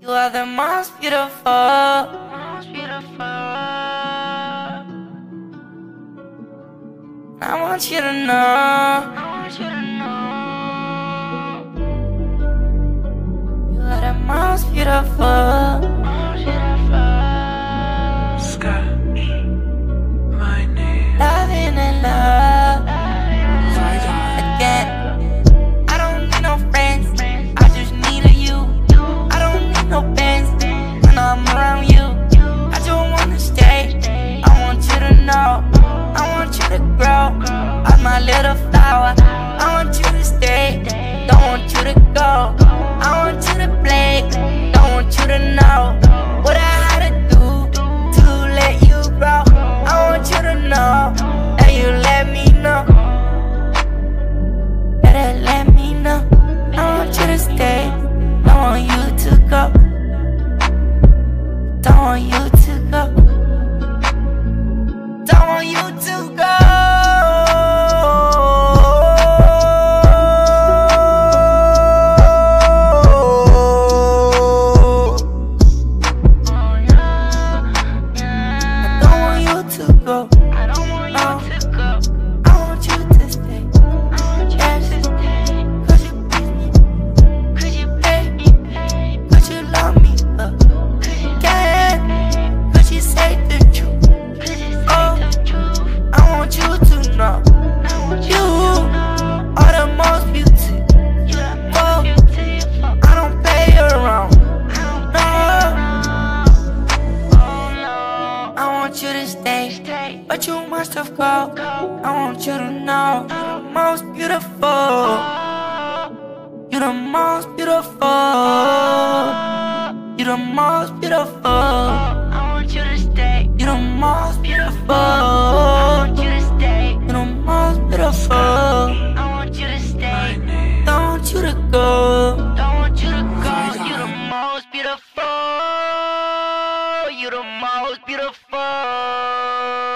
You are the most beautiful, most beautiful. I want you to know. I want you to know. You are the most beautiful, flower. I want you to stay. Don't want you to go. I want you to play. Don't want you to know what I had to do to let you grow. I want you to know that you let me know. Better let me know. I want you to stay. Don't want you to go. Don't want you you to go. But you must have go. I want you to know you're the most beautiful. You're the most beautiful. You're the most beautiful. I want you to stay. You're the most beautiful. I want you to stay. You're the most beautiful. I want you to stay. Don't want you to go. Don't want you to go. You're the most beautiful. You're the most beautiful.